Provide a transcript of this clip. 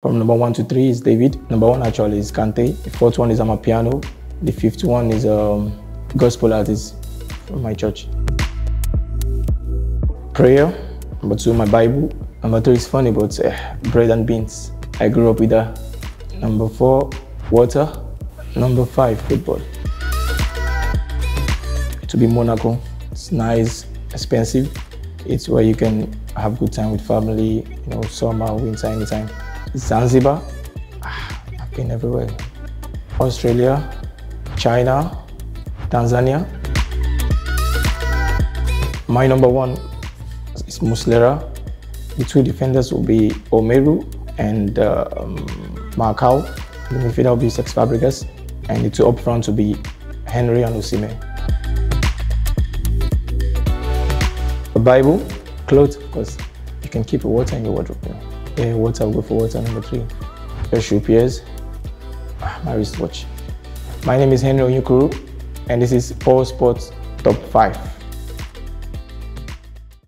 From number one to three is Davido. Number one actually is Kante. The fourth one is Amapiano. The fifth one is um, gospel artist from my church. Prayer. Number two, my Bible. Number three is funny, but uh, bread and beans. I grew up with that. Number four, water. Number five, football. To be Monaco, it's nice, expensive. It's where you can have good time with family, you know, summer, winter, anytime. Zanzibar, I've been everywhere. Australia, China, Tanzania. My number one is Muslera. The two defenders will be Omeruo and um, Marcao. The midfielder will be Cesc Fabregas. And the two up front will be Henry and Osimhen. The Bible, clothes, because you can keep water in your wardrobe. Yeah, water, go for water number three. Your shoe pairs, ah, my wristwatch. My name is Henry Onyekuru, and this is Pulse Sports Top 5.